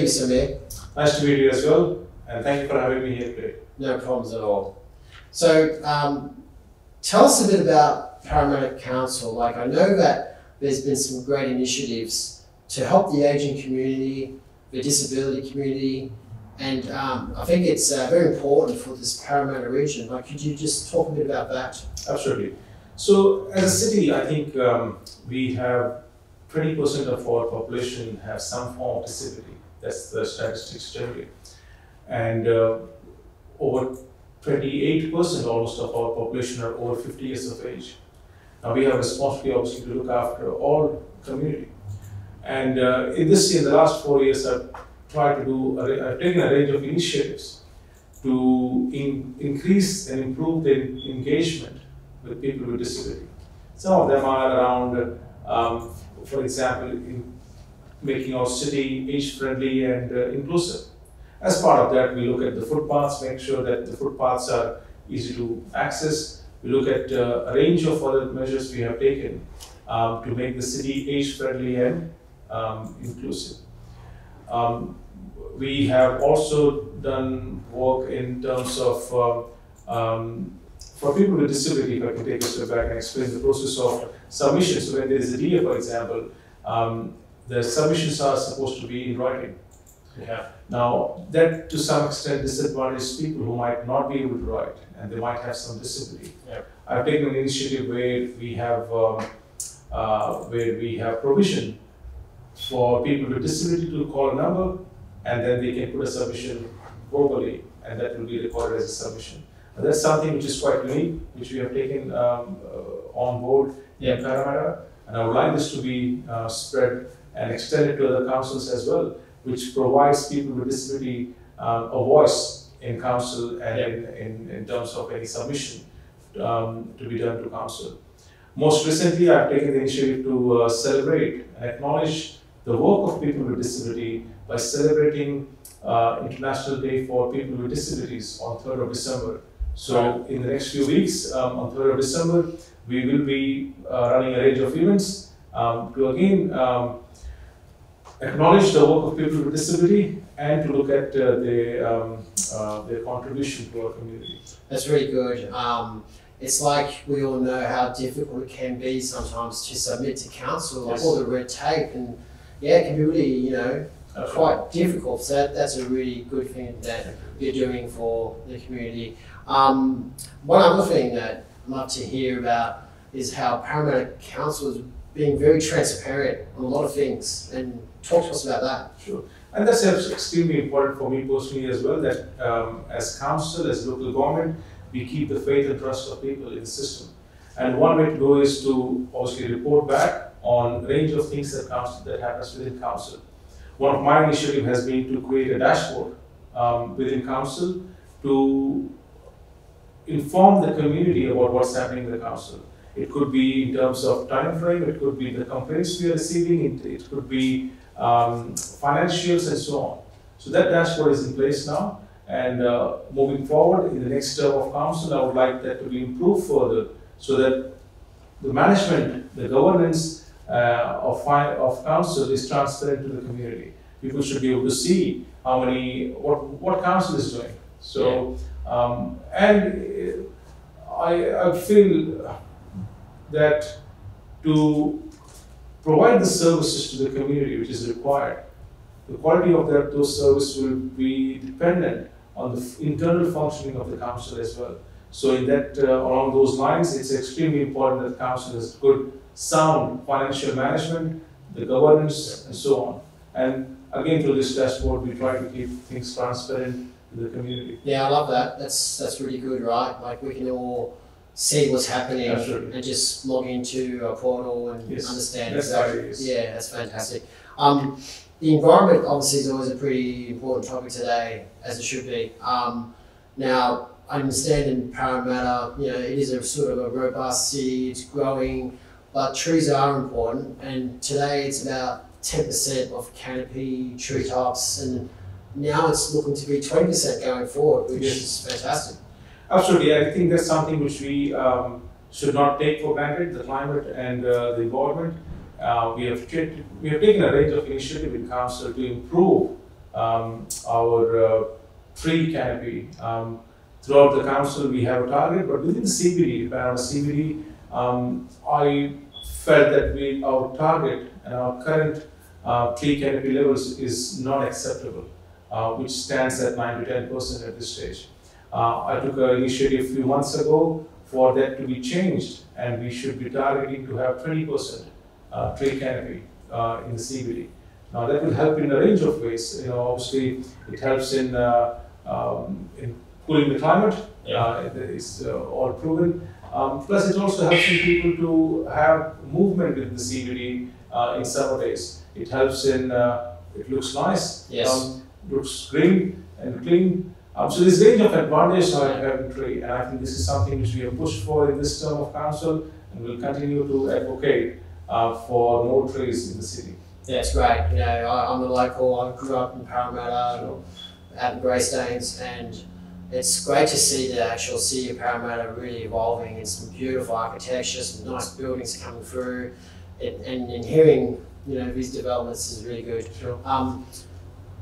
You, Sameer. Nice to meet you as well, and thank you for having me here today. No problems at all. So, um, tell us a bit about Parramatta Council. Like, I know that there's been some great initiatives to help the aging community, the disability community, and um, I think it's uh, very important for this Parramatta region. Like, could you just talk a bit about that? Absolutely. So, as a city, I think um, we have 20% of our population have some form of disability. That's the statistics generally. And uh, over 28% almost of our population are over 50 years of age. Now we have a responsibility obviously to look after all community. And uh, in this in the last four years, I've tried to do, a, I've taken a range of initiatives to in, increase and improve the engagement with people with disability. Some of them are around, um, for example, in making our city age-friendly and uh, inclusive. As part of that, we look at the footpaths, make sure that the footpaths are easy to access. We look at uh, a range of other measures we have taken um, to make the city age-friendly and um, inclusive. Um, we have also done work in terms of uh, um, for people with disability, if I can take a step back and explain the process of submission. So when there is a DA, for example, um, the submissions are supposed to be in writing. Yeah. Now, that to some extent disadvantages people who might not be able to write and they might have some disability. Yeah. I've taken an initiative where we have um, uh, where we have provision for people with disability to call a number and then they can put a submission verbally and that will be recorded as a submission. And that's something which is quite unique, which we have taken um, uh, on board yeah. in Parramatta. And I would like this to be uh, spread and extended to other councils as well, which provides people with disability uh, a voice in council and in, in, in, terms of any submission um, to be done to council. Most recently, I've taken the initiative to uh, celebrate and acknowledge the work of people with disability by celebrating uh, International Day for People with Disabilities on 3rd of December. So in the next few weeks, um, on 3rd of December, we will be uh, running a range of events um, to again um, acknowledge the work of people with disability and to look at uh, their, um, uh, their contribution to our community. That's really good. Um, it's like we all know how difficult it can be sometimes to submit to council, like yes. all the red tape, and yeah, it can be really, you know, quite difficult. So that, that's a really good thing that you're doing for the community. Um, one other thing that I'd love to hear about is how Parramatta Council is being very transparent on a lot of things and Talk to us about that. Sure. And that's extremely important for me personally as well, that um, as council, as local government, we keep the faith and trust of people in the system. And one way to go is to obviously report back on range of things that, council, that happens within council. One of my initiative has been to create a dashboard um, within council to inform the community about what's happening in the council. It could be in terms of time frame, it could be the complaints we are receiving, it, it could be um, financials and so on. So that dashboard is in place now. And uh, moving forward in the next term of council, I would like that to be improved further so that the management, the governance uh, of, of council is transparent to the community. People should be able to see how many, what, what council is doing. So, um, and I, I feel that to provide the services to the community which is required. The quality of that, those services will be dependent on the internal functioning of the council as well. So in that, uh, along those lines, it's extremely important that council has good, sound financial management, the governance, and so on. And again, through this dashboard, we try to keep things transparent to the community. Yeah, I love that. That's that's really good, right? Like we can all see what's happening Absolutely. and just log into a portal and yes. understand that's exactly. Yeah, that's fantastic. Um, the environment obviously is always a pretty important topic today, as it should be. Um, now, I understand in Parramatta, you know, it is a sort of a robust city, it's growing, but trees are important. And today it's about 10% of canopy treetops, and now it's looking to be 20% going forward, which yes. is fantastic. Absolutely, I think that's something which we um, should not take for granted, the climate and uh, the environment. uh, we have we have taken a range of initiatives in council to improve um, our uh, tree canopy. Um, throughout the council, we have a target, but within the CBD, around CBD, um, I felt that we our target and our current uh, tree canopy levels is not acceptable, uh, which stands at 9 to 10 percent at this stage. Uh, I took an initiative a few months ago for that to be changed, and we should be targeting to have 20 percent uh, tree canopy uh, in the CBD. Now that will help in a range of ways. You know, obviously it helps in uh, um, in cooling the climate. Yeah. it's all proven. Um, plus, it also helps people to have movement in the CBD in summer days. It helps in it looks nice. Yes. Um, looks green and clean. Um, so this range of advantages I have in and I think this is something which we have pushed for in this term of council, and we'll continue to advocate uh, for more trees in the city. Yeah, it's great. You know, I, I'm a local. I grew up in Parramatta, out in Greystanes, and it's great to see the actual city of Parramatta really evolving and some beautiful architecture, some nice buildings coming through, and, and, and hearing you know these developments is really good. Sure. Um,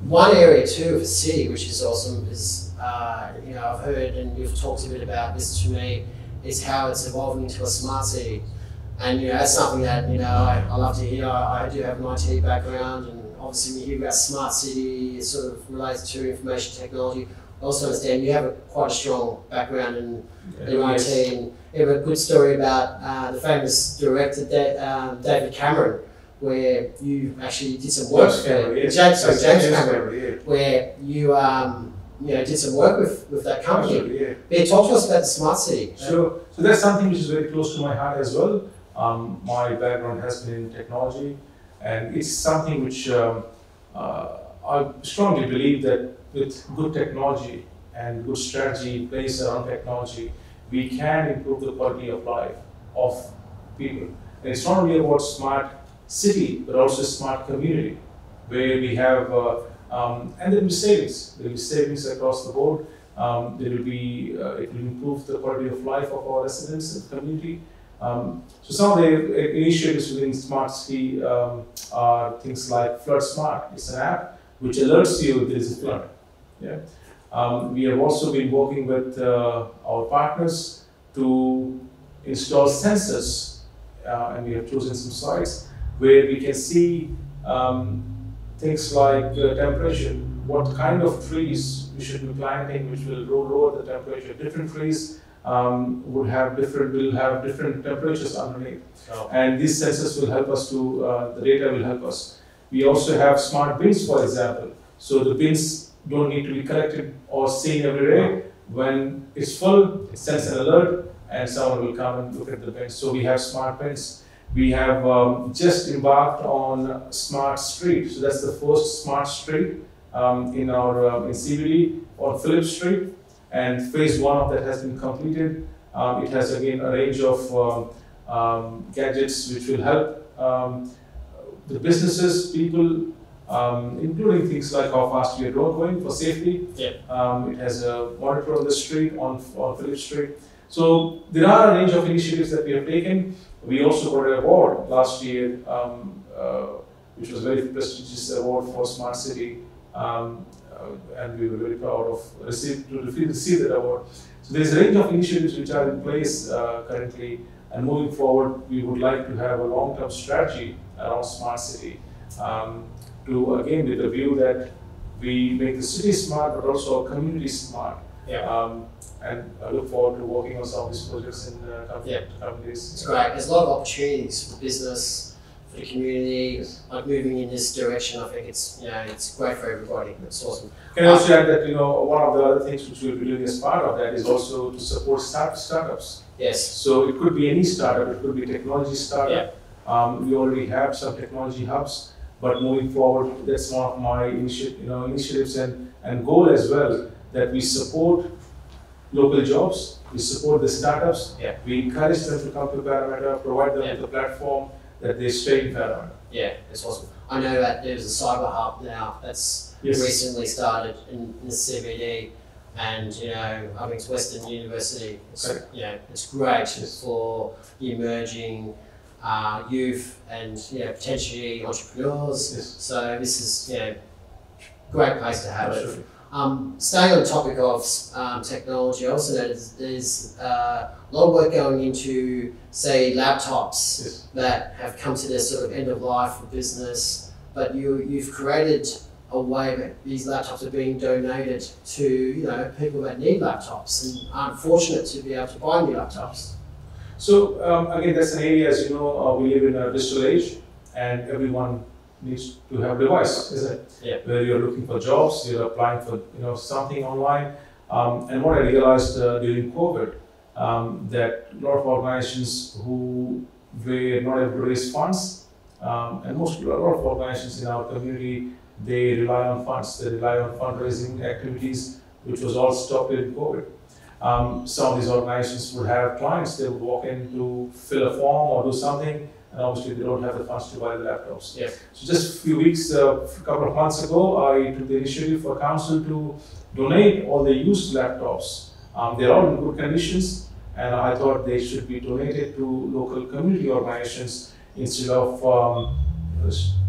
one area too of the city, which is awesome, is uh, you know I've heard and you've talked a bit about this to me, is how it's evolving into a smart city, and you know that's something that you know I, I love to hear. I, I do have an IT background, and obviously when you hear about smart city, it sort of relates to information technology. Also understand you have a, quite a strong background in, in Yes. IT, and you have a good story about uh, the famous director Da- um, David Cameron, where you actually did some work. James yes. James, sorry, James yeah. where you um, you know did some work with, with that company. Absolutely, yeah. Yeah, talk to us about the smart city. Sure. So that's something which is very close to my heart as well. Um, my background has been in technology, and it's something which um, uh, I strongly believe that with good technology and good strategy in place around technology, we can improve the quality of life of people. And it's not only about smart city, but also a smart community, where we have, uh, um, and there will be savings. There will be savings across the board. Um, there will be, uh, it will improve the quality of life of our residents and community. Um, so some of the initiatives within Smart City um, are things like Flood Smart. It's an app which alerts you if there is a flood. Yeah. Um, we have also been working with uh, our partners to install sensors, uh, and we have chosen some sites where we can see um, things like uh, temperature, what kind of trees we should be planting, which will low- lower the temperature. Different trees um, would have different will have different temperatures underneath, Oh. and these sensors will help us to uh, the data will help us. We also have smart bins, for example. So the bins don't need to be collected or seen every day. When it's full, it sends an alert, and someone will come and look at the bins. So we have smart bins. We have um, just embarked on Smart Street. So that's the first smart street um, in our um, in CBD on Phillip Street, and phase one of that has been completed. Um, it has again a range of um, um, gadgets which will help um, the businesses, people, um, including things like how fast your are going for safety. Yeah. Um, it has a monitor on the street on on Phillip Street. So there are a range of initiatives that we have taken. We also got an award last year, um, uh, which was a very prestigious award for Smart City, um, uh, and we were very proud of receive, to receive, that award. So there is a range of initiatives which are in place uh, currently, and moving forward, we would like to have a long-term strategy around Smart City. Um, to again with the view that we make the city smart, but also our community smart. Yeah. Um, and I look forward to working on some of these projects in uh, coming, Yeah. coming days. It's great. There's a lot of opportunities for business, for the community, like moving in this direction. I think it's you know it's great for everybody. It's awesome. Can I also add that you know one of the other things which we'll be doing as part of that is also to support start startups. Yes. So it could be any startup, it could be technology startup. Um, we already have some technology hubs, but moving forward, that's one of my initi- you know, initiatives and, and goal as well, that we support local jobs, we support the startups, Yeah. we encourage them to come to Parramatta, provide them Yeah. with a platform that they stay in Parramatta. Yeah, it's awesome. I know that there's a cyber hub now that's Yes. recently started in, in the CBD, and you know I think it's Western University. It's, Correct. you know, it's great Yes. for the emerging uh, youth and you know, potentially entrepreneurs. Yes. So this is you know, great place to have it. Um, staying on the topic of um, technology, I also noticed there's uh, a lot of work going into, say, laptops Yes. that have come to their sort of end of life for business, but you, you've created a way that these laptops are being donated to, you know, people that need laptops and aren't fortunate to be able to buy new laptops. So um, again, that's an area, as you know, uh, we live in a digital age, and everyone needs to have a device, isn't it? Yeah. Whether you're looking for jobs, you're applying for you know something online, um, and what I realized uh, during COVID um, that a lot of organizations who were not able to raise funds, um, and most a lot of organizations in our community they rely on funds, they rely on fundraising activities, which was all stopped during COVID. Um, some of these organizations would have clients, they would walk in to fill a form or do something, and obviously they don't have the funds to buy the laptops. Yeah. So just a few weeks, uh, a couple of months ago, I took the initiative for council to donate all the used laptops. Um, they're all in good conditions, and I thought they should be donated to local community organizations instead of um,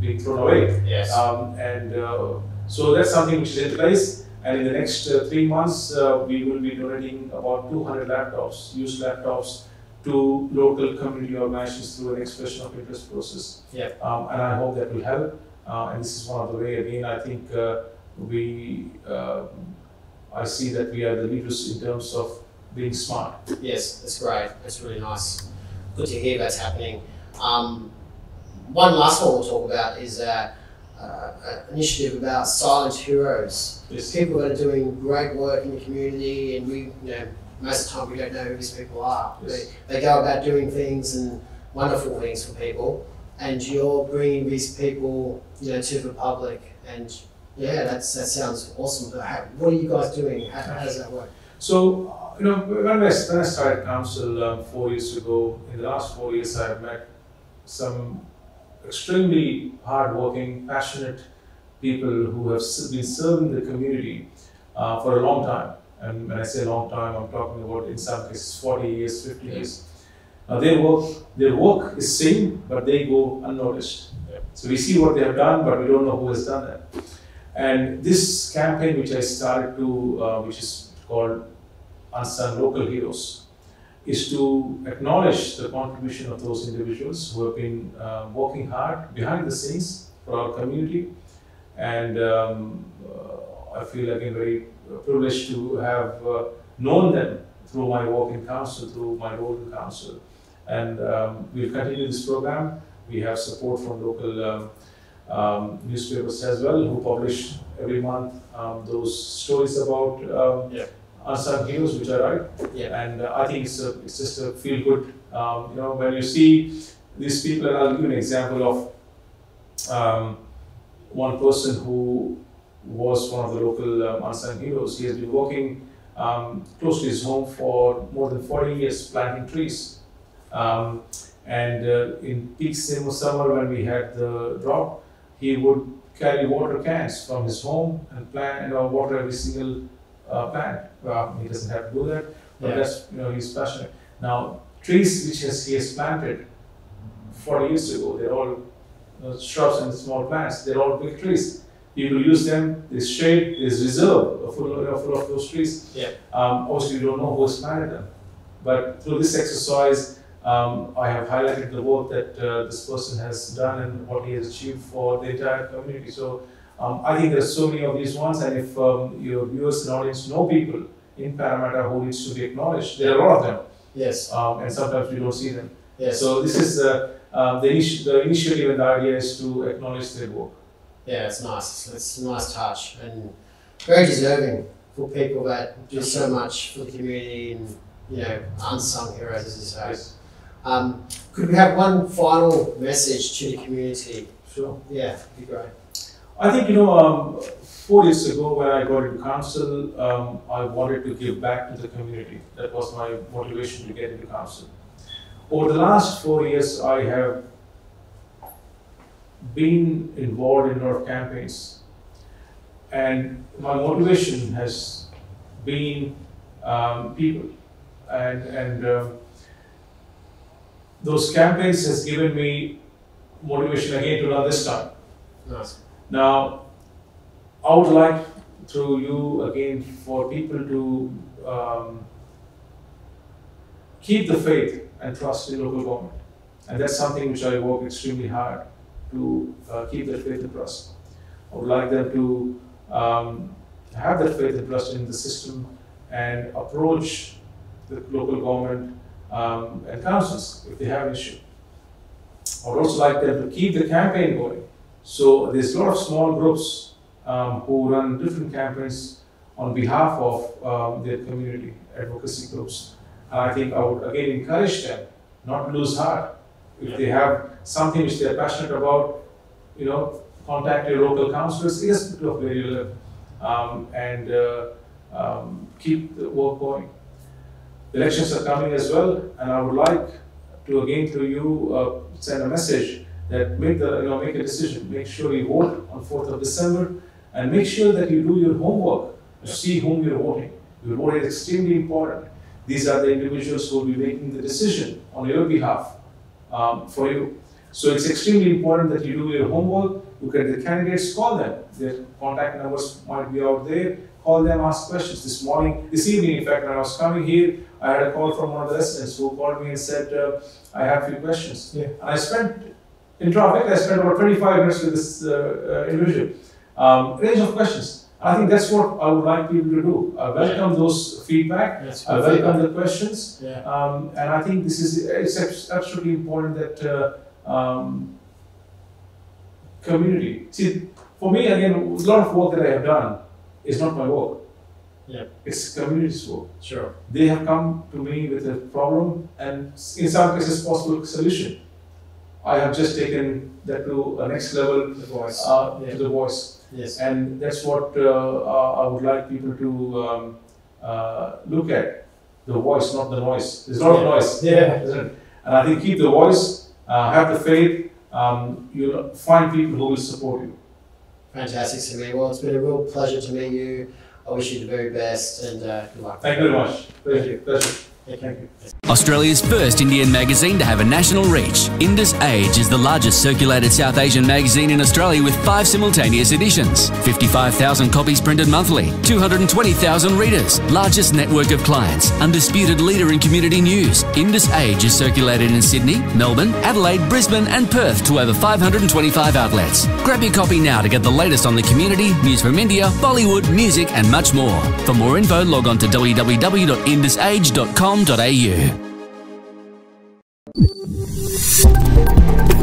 being thrown away. Yes. Um, and uh, so that's something which is in place. And in the next uh, three months, uh, we will be donating about 200 laptops, used laptops, to local community organizations through an expression of interest process. Yeah. Um, and I hope that will help. Uh, and this is one of the way. Again, I think uh, we, uh, I see that we are the leaders in terms of being smart. Yes, that's great. That's really nice. Good to hear that's happening. Um, one last one we'll talk about is uh, uh, an initiative about silent heroes. Yes. People that are doing great work in the community, and we, you know, most of the time we don't know who these people are. Yes. They, they go about doing things and wonderful things for people, and you're bringing these people, you know, to the public. And yeah, that's that sounds awesome. But how, what are you guys doing? How, how does that work? So, uh, you know, when I, when I started council um, four years ago, in the last four years, I've met some extremely hardworking, passionate people who have been serving the community uh, for a long time. And when I say long time, I'm talking about in some cases 40 years, 50 years. Now their work, their work is seen, but they go unnoticed. Yeah. So we see what they have done, but we don't know who has done that. And this campaign, which I started to, uh, which is called Unsung Local Heroes, is to acknowledge the contribution of those individuals who have been uh, working hard behind the scenes for our community. And um, uh, I feel again very privileged to have uh, known them through my work in council, through my role in council. And um, we'll continue this program. We have support from local um, um, newspapers as well, who publish every month um, those stories about um, Yeah. unsung heroes, which I write. Yeah. And uh, I think it's, a, it's just a feel good. Um, you know, when you see these people, and I'll give you an example of um, one person who was one of the local um, unsung heroes. He has been working um, close to his home for more than 40 years planting trees. Um, and uh, in peak summer, summer when we had the drought, he would carry water cans from his home and plant, you know, water every single uh, plant. Well, he doesn't have to do that, but Yeah. that's, you know, he's passionate. Now, trees which has, he has planted 40 years ago, they're all you know, shrubs and small plants, they're all big trees. People use them, there's shade, there's reserve uh, full, of- full of those trees. Yeah. Um, obviously, you don't know who's planted them. But through this exercise, um, I have highlighted the work that uh, this person has done and what he has achieved for the entire community. So um, I think there are so many of these ones, and if um, your viewers and audience know people in Parramatta who needs to be acknowledged, there are a lot of them, Yes. um, and sometimes we don't see them. Yes. So this is uh, um, the, initi- the initiative and the idea is to acknowledge their work. Yeah, it's nice. It's a nice touch and very deserving for people that do so much for the community and you know unsung heroes, as you say. Um, could we have one final message to the community? Sure. Yeah, it'd be great. I think, you know, um, four years ago when I got into council, um, I wanted to give back to the community. That was my motivation to get into council. Over the last four years, I have been involved in a lot of campaigns. And my motivation has been um, people. And, and um, those campaigns has given me motivation again to run this time. Nice. Now, I would like through you again for people to um, keep the faith and trust in local government. And that's something which I work extremely hard to uh, keep that faith and trust. I would like them to um, have that faith and trust in the system and approach the local government um, and councils if they have an issue. I would also like them to keep the campaign going. So there's a lot of small groups um, who run different campaigns on behalf of um, their community advocacy groups. And I think I would again encourage them not to lose heart. If they have something which they're passionate about, you know, contact your local councillors, irrespective of where you live, um, and uh, um, keep the work going. The elections are coming as well, and I would like to again to you uh, send a message that make the you know make a decision. Make sure you vote on 4th of December, and make sure that you do your homework to see whom you're voting. Your vote is extremely important. These are the individuals who will be making the decision on your behalf um, for you. So it's extremely important that you do your homework, look at the candidates, call them. Their contact numbers might be out there. Call them, ask questions. This morning, this evening, in fact, when I was coming here, I had a call from one of the residents who called me and said, uh, I have a few questions. Yeah. And I spent, in traffic, I spent about 25 minutes with this uh, uh, individual. Um, range of questions. I think that's what I would like people to do. I welcome those feedback. That's I good welcome feedback. the questions. Yeah. Um, and I think this is it's absolutely important that uh, um, community. See, for me again, a lot of work that I have done is not my work. Yeah. It's community's work. Sure. They have come to me with a problem and in some cases possible solution. I have just taken that to a next level The voice. uh, Yeah. to the voice. yes. And that's what uh, I would like people to um, uh, look at the voice, not the noise. There's a lot of noise, Yeah. And I think keep the voice, uh, have the faith, um, you'll find people who will support you. Fantastic, Sameer. Well, it's been a real pleasure to meet you. I wish you the very best and uh, good luck. Thank you very much. Thank you. Pleasure. Thank Thank you. you. Australia's first Indian magazine to have a national reach, Indus Age is the largest circulated South Asian magazine in Australia with five simultaneous editions, 55,000 copies printed monthly, 220,000 readers, largest network of clients, undisputed leader in community news. Indus Age is circulated in Sydney, Melbourne, Adelaide, Brisbane, and Perth to over 525 outlets. Grab your copy now to get the latest on the community, news from India, Bollywood, music, and much more. For more info, log on to www.indusage.com.au.